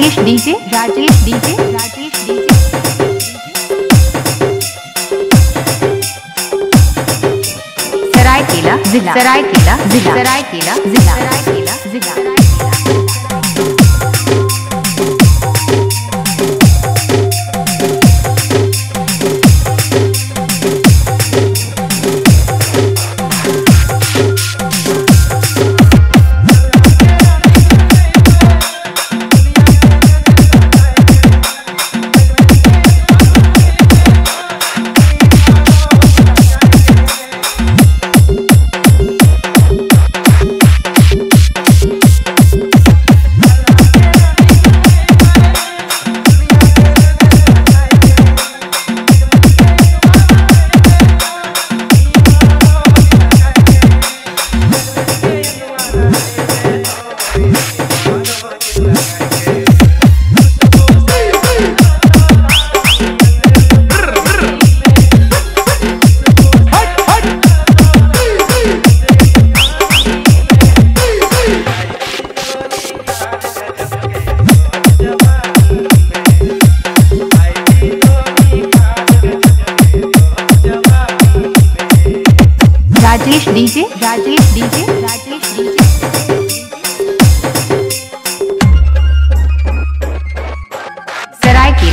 Rajesh DJ Rajesh DJ Rajesh DJ. Saraikela जिला सरायकेला जिला सरायकेला जिला सरायकेला जिला।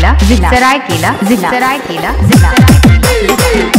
सरायकेला जिला सरायकेला जिला सरायकेला जिला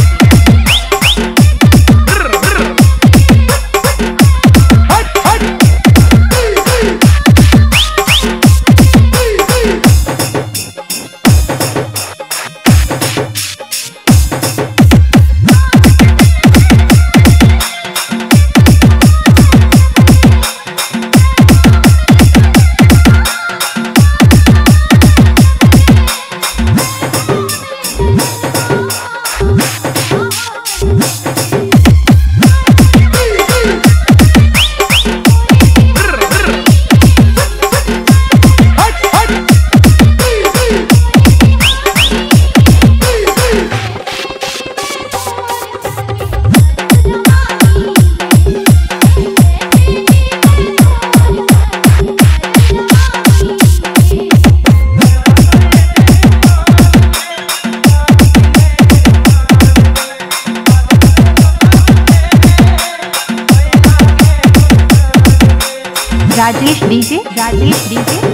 राजेश डीजे राजेश डीजे।